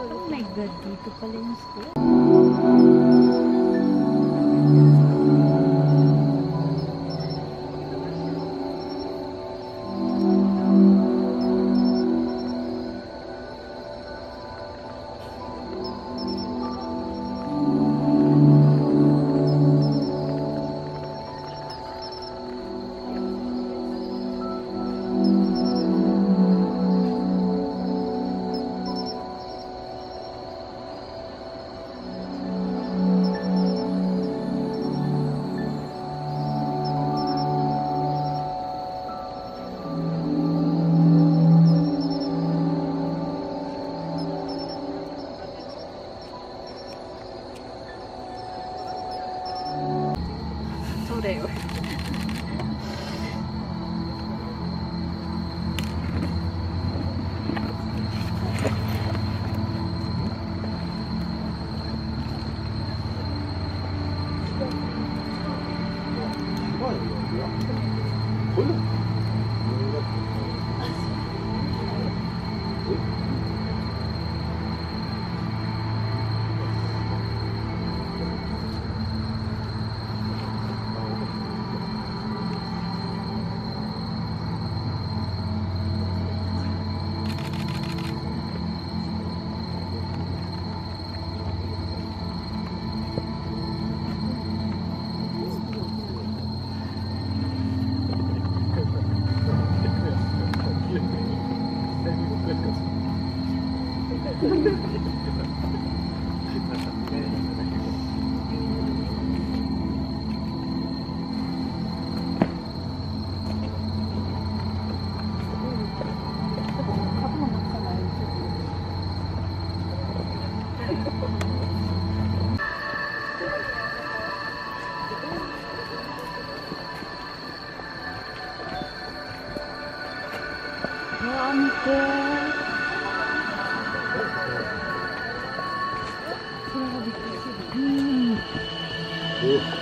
Oh my God, dito pala yung school. dela. わあ見て。Ooh.